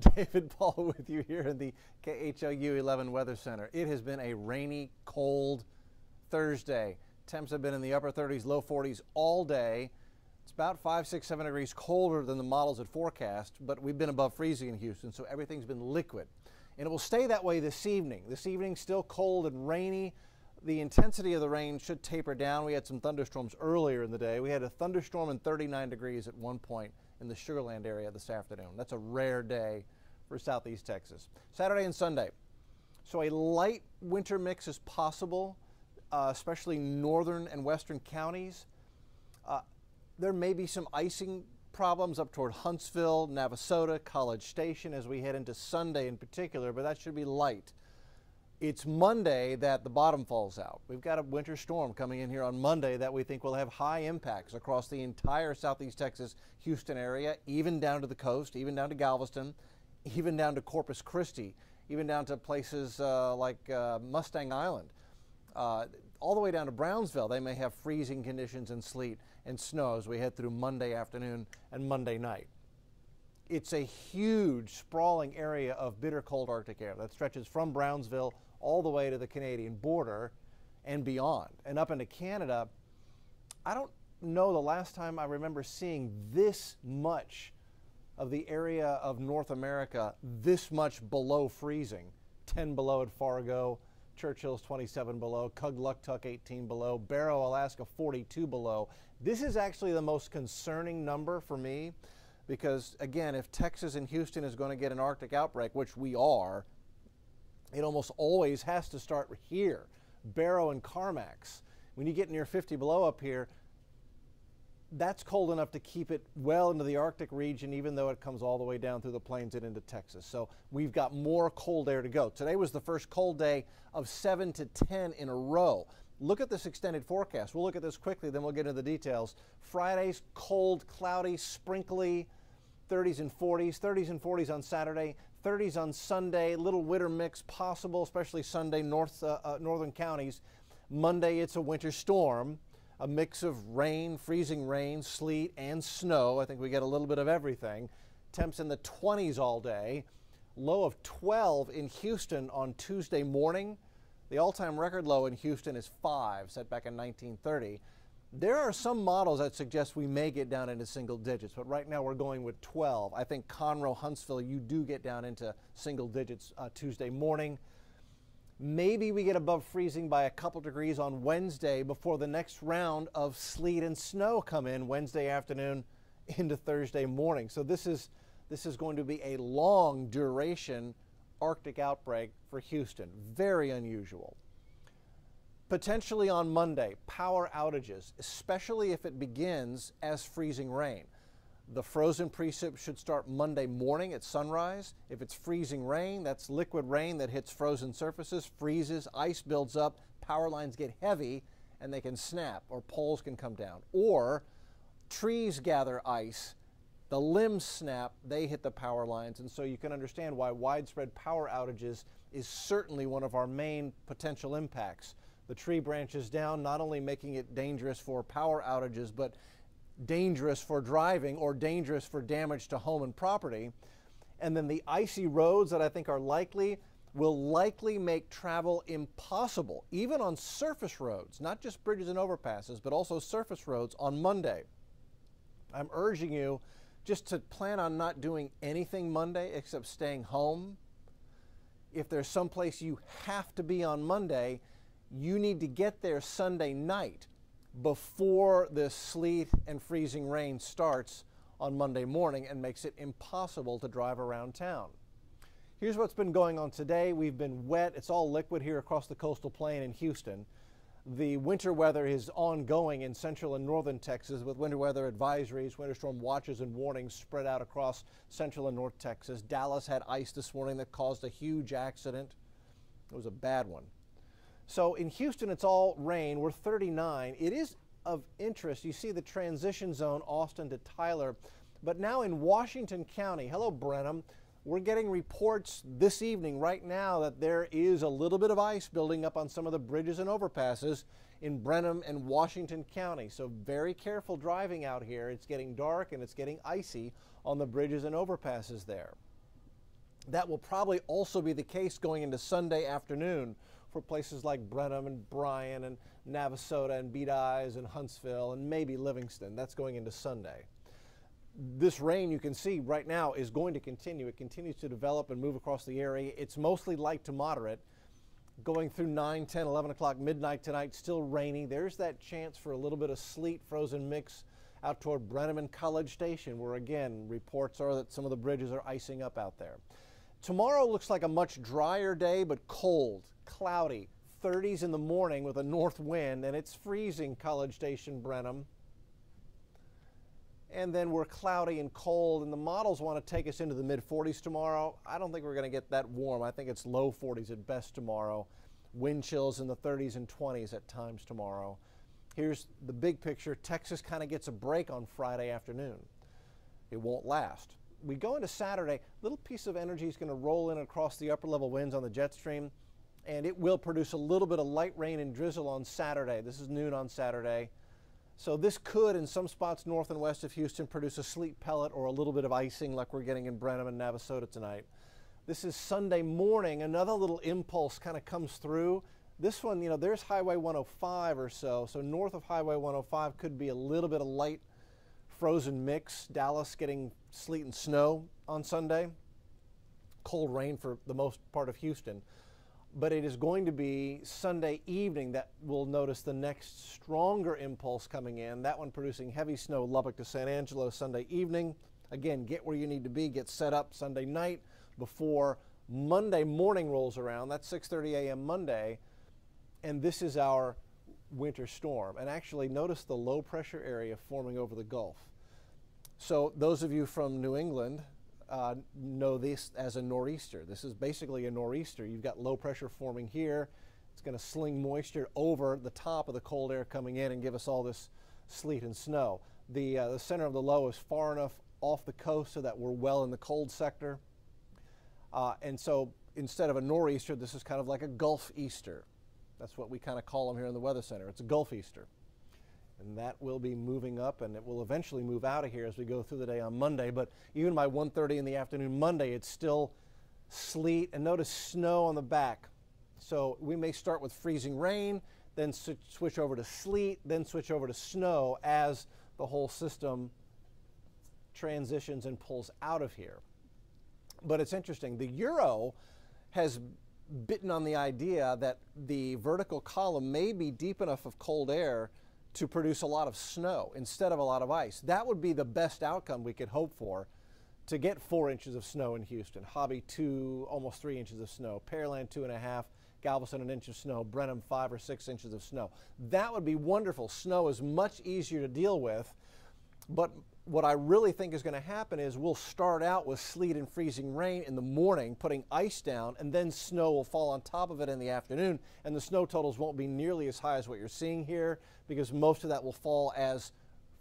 David Paul with you here in the KHOU 11 Weather Center. It has been a rainy, cold Thursday. Temps have been in the upper 30s, low 40s all day. It's about 5, 6, 7 degrees colder than the models had forecast, but we've been above freezing in Houston, so everything's been liquid. And it will stay that way this evening. This evening, still cold and rainy. The intensity of the rain should taper down. We had some thunderstorms earlier in the day. We had a thunderstorm in 39 degrees at one point in the Sugar Land area this afternoon. That's a rare day for southeast Texas. Saturday and Sunday. So a light winter mix is possible, uh, especially northern and western counties. Uh, there may be some icing problems up toward Huntsville, Navasota, College Station as we head into Sunday in particular, but that should be light. It's Monday that the bottom falls out. We've got a winter storm coming in here on Monday that we think will have high impacts across the entire southeast Texas, Houston area, even down to the coast, even down to Galveston, even down to Corpus Christi, even down to places uh, like uh, Mustang Island. Uh, all the way down to Brownsville, they may have freezing conditions and sleet and snow as we head through Monday afternoon and Monday night. It's a huge, sprawling area of bitter cold Arctic air that stretches from Brownsville all the way to the Canadian border and beyond. And up into Canada, I don't know the last time I remember seeing this much of the area of North America this much below freezing. 10 below at Fargo, Churchill's 27 below, Kugluktuk 18 below, Barrow, Alaska 42 below. This is actually the most concerning number for me because, again, if Texas and Houston is going to get an Arctic outbreak, which we are, it almost always has to start here, Barrow and Carmacks. When you get near 50 below up here, that's cold enough to keep it well into the Arctic region, even though it comes all the way down through the plains and into Texas. So we've got more cold air to go. Today was the first cold day of 7 to 10 in a row. Look at this extended forecast. We'll look at this quickly, then we'll get into the details. Friday's cold, cloudy, sprinkly, 30s and 40s, 30s and 40s on Saturday, 30s on Sunday, little winter mix possible, especially Sunday, north, uh, uh, northern counties. Monday, it's a winter storm, a mix of rain, freezing rain, sleet, and snow. I think we get a little bit of everything. Temps in the 20s all day. Low of 12 in Houston on Tuesday morning. The all time record low in Houston is 5, set back in 1930. There are some models that suggest we may get down into single digits, but right now we're going with 12. I think Conroe, Huntsville, you do get down into single digits uh, Tuesday morning. Maybe we get above freezing by a couple degrees on Wednesday before the next round of sleet and snow come in Wednesday afternoon into Thursday morning. So this is this is going to be a long duration Arctic outbreak for Houston. Very unusual. Potentially on Monday, power outages, especially if it begins as freezing rain. The frozen precip should start Monday morning at sunrise. If it's freezing rain, that's liquid rain that hits frozen surfaces, freezes, ice builds up, power lines get heavy, and they can snap or poles can come down. Or trees gather ice, the limbs snap, they hit the power lines, and so you can understand why widespread power outages is certainly one of our main potential impacts the tree branches down, not only making it dangerous for power outages, but dangerous for driving or dangerous for damage to home and property. And then the icy roads that I think are likely will likely make travel impossible, even on surface roads, not just bridges and overpasses, but also surface roads on Monday. I'm urging you just to plan on not doing anything Monday except staying home. If there's someplace you have to be on Monday, you need to get there Sunday night before the sleet and freezing rain starts on Monday morning and makes it impossible to drive around town. Here's what's been going on today. We've been wet. It's all liquid here across the coastal plain in Houston. The winter weather is ongoing in central and northern Texas with winter weather advisories, winter storm watches and warnings spread out across central and north Texas. Dallas had ice this morning that caused a huge accident. It was a bad one. So in Houston, it's all rain. We're 39. It is of interest. You see the transition zone, Austin to Tyler. But now in Washington County, hello, Brenham, we're getting reports this evening, right now, that there is a little bit of ice building up on some of the bridges and overpasses in Brenham and Washington County. So very careful driving out here. It's getting dark and it's getting icy on the bridges and overpasses there. That will probably also be the case going into Sunday afternoon for places like Brenham and Bryan and Navasota and Eyes and Huntsville and maybe Livingston. That's going into Sunday. This rain you can see right now is going to continue. It continues to develop and move across the area. It's mostly light to moderate. Going through 9, 10, 11 o'clock, midnight tonight, still rainy. There's that chance for a little bit of sleet, frozen mix out toward Brenham and College Station, where again, reports are that some of the bridges are icing up out there. Tomorrow looks like a much drier day, but cold, cloudy, 30s in the morning with a north wind, and it's freezing College Station, Brenham. And then we're cloudy and cold, and the models want to take us into the mid 40s tomorrow. I don't think we're going to get that warm. I think it's low 40s at best tomorrow. Wind chills in the 30s and 20s at times tomorrow. Here's the big picture Texas kind of gets a break on Friday afternoon. It won't last. We go into Saturday, little piece of energy is going to roll in across the upper level winds on the jet stream and it will produce a little bit of light rain and drizzle on Saturday. This is noon on Saturday. So this could, in some spots north and west of Houston, produce a sleet pellet or a little bit of icing like we're getting in Brenham and Navasota tonight. This is Sunday morning. Another little impulse kind of comes through. This one, you know, there's Highway 105 or so. So north of Highway 105 could be a little bit of light frozen mix. Dallas getting sleet and snow on Sunday. Cold rain for the most part of Houston but it is going to be Sunday evening that we'll notice the next stronger impulse coming in. That one producing heavy snow, Lubbock to San Angelo Sunday evening. Again, get where you need to be, get set up Sunday night before Monday morning rolls around. That's 6:30 a.m. Monday, and this is our winter storm. And actually, notice the low pressure area forming over the Gulf. So those of you from New England uh, know this as a nor'easter. This is basically a nor'easter. You've got low pressure forming here. It's going to sling moisture over the top of the cold air coming in and give us all this sleet and snow. The, uh, the center of the low is far enough off the coast so that we're well in the cold sector. Uh, and so instead of a nor'easter, this is kind of like a Gulf Easter. That's what we kind of call them here in the Weather Center. It's a Gulf Easter and that will be moving up and it will eventually move out of here as we go through the day on Monday. But even by 1.30 in the afternoon Monday, it's still sleet and notice snow on the back. So we may start with freezing rain, then switch over to sleet, then switch over to snow as the whole system transitions and pulls out of here. But it's interesting. The Euro has bitten on the idea that the vertical column may be deep enough of cold air to produce a lot of snow instead of a lot of ice. That would be the best outcome we could hope for to get four inches of snow in Houston. Hobby, two, almost three inches of snow. Pearland, two and a half. Galveston, an inch of snow. Brenham, five or six inches of snow. That would be wonderful. Snow is much easier to deal with, but what I really think is going to happen is we'll start out with sleet and freezing rain in the morning, putting ice down, and then snow will fall on top of it in the afternoon. And the snow totals won't be nearly as high as what you're seeing here because most of that will fall as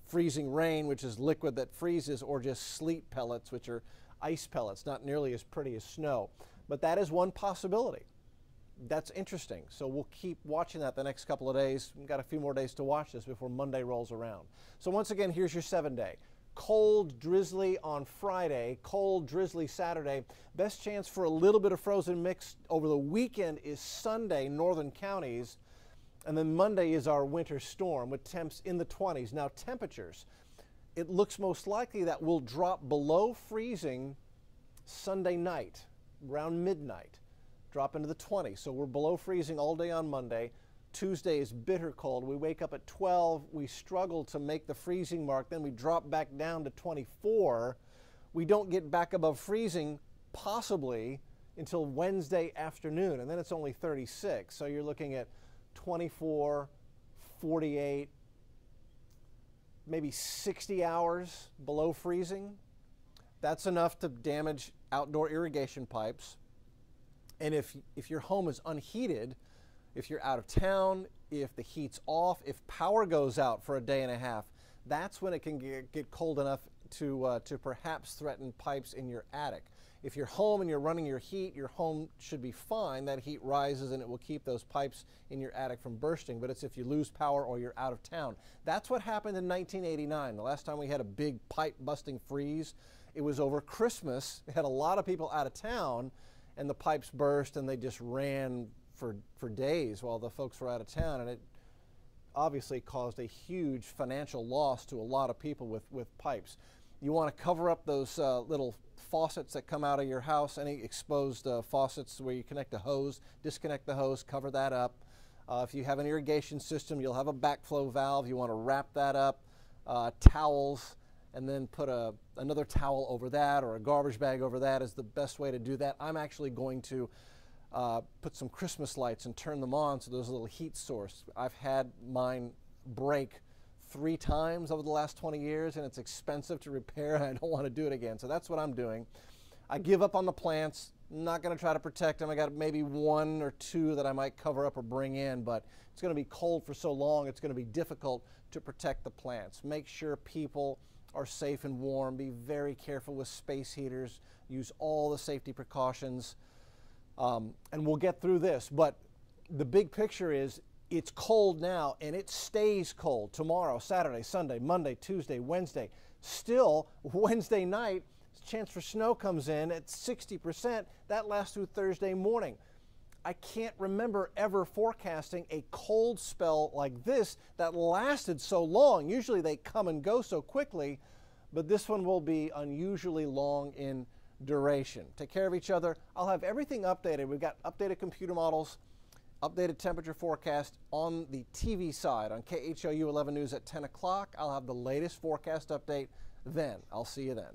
freezing rain, which is liquid that freezes, or just sleet pellets, which are ice pellets, not nearly as pretty as snow. But that is one possibility. That's interesting. So we'll keep watching that the next couple of days. We've got a few more days to watch this before Monday rolls around. So once again, here's your seven day cold, drizzly on Friday, cold, drizzly Saturday. Best chance for a little bit of frozen mix over the weekend is Sunday, northern counties. And then Monday is our winter storm with temps in the 20s. Now, temperatures, it looks most likely that will drop below freezing Sunday night, around midnight, drop into the 20s. So we're below freezing all day on Monday. Tuesday is bitter cold. We wake up at 12. We struggle to make the freezing mark. Then we drop back down to 24. We don't get back above freezing possibly until Wednesday afternoon, and then it's only 36. So you're looking at 24, 48, maybe 60 hours below freezing. That's enough to damage outdoor irrigation pipes. And if, if your home is unheated, if you're out of town, if the heat's off, if power goes out for a day and a half, that's when it can get, cold enough to, uh, to perhaps threaten pipes in your attic. If you're home and you're running your heat, your home should be fine. That heat rises and it will keep those pipes in your attic from bursting. But it's if you lose power or you're out of town. That's what happened in 1989. The last time we had a big pipe busting freeze It was over Christmas. It had a lot of people out of town, and the pipes burst, and they just ran for for days while the folks were out of town, and it obviously caused a huge financial loss to a lot of people with with pipes. You want to cover up those uh, little faucets that come out of your house, any exposed uh, faucets where you connect a hose, disconnect the hose, cover that up. Uh, if you have an irrigation system, you'll have a backflow valve. You want to wrap that up, uh, towels, and then put a, another towel over that or a garbage bag over that is the best way to do that. I'm actually going to uh, put some Christmas lights and turn them on so there's a little heat source. I've had mine break three times over the last 20 years and it's expensive to repair and I don't want to do it again. So that's what I'm doing. I give up on the plants. Not going to try to protect them. I got maybe one or two that I might cover up or bring in, but it's going to be cold for so long, it's going to be difficult to protect the plants. Make sure people are safe and warm. Be very careful with space heaters. Use all the safety precautions. Um, and we'll get through this. But the big picture is it's cold now and it stays cold tomorrow, Saturday, Sunday, Monday, Tuesday, Wednesday. Still, Wednesday night, chance for snow comes in at 60%. That lasts through Thursday morning. I can't remember ever forecasting a cold spell like this that lasted so long. Usually they come and go so quickly, but this one will be unusually long in duration. Take care of each other. I'll have everything updated. We've got updated computer models, updated temperature forecast on the TV side on KHOU 11 News at 10 o'clock. I'll have the latest forecast update then. I'll see you then.